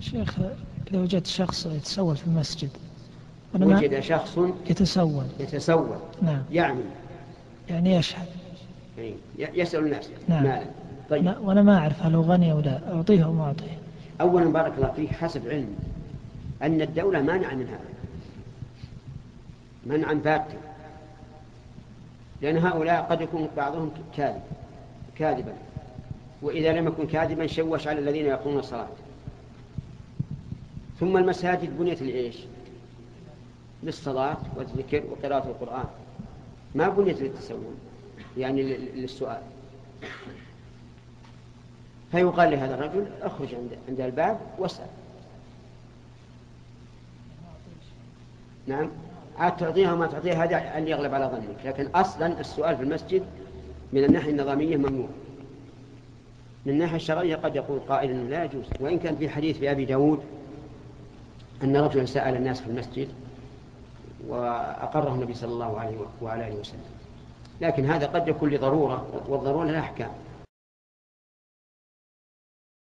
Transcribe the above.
شيخ إذا وجدت شخص يتسول في المسجد وجد شخص يتسول. يتسول. نعم. يعني؟ يعني يشهد. يعني ي- يسأل الناس. نعم. مالا طيب. لا- وأنا ما أعرف هل هو غني أو لا. أعطيه أو ما أعطيه. أولا بارك الله فيك حسب علمي أن الدولة مانعة من هذا. منعا باتا لأن هؤلاء قد يكون بعضهم كاذب. كاذبا. وإذا لم يكن كاذبا شوش على الذين يقومون الصلاة. ثم المساجد بنيت لإيش؟ للصلاة والذكر وقراءة القرآن. ما بنيت للتسول يعني لل- للسؤال. فيقال لهذا الرجل اخرج عند عند الباب واسأل. نعم. عاد تعطيها وما تعطيها هذا اللي يغلب على ظنك. لكن أصلا السؤال في المسجد من الناحية النظامية ممنوع. من الناحية الشرعية قد يقول قائل أنه لا يجوز. وإن كان في حديث في أبي داود أن رجلا سأل الناس في المسجد وأقره النبي صلى الله عليه وعلى آله وسلم. لكن هذا قد يكون لضرورة والضرورة لها أحكام.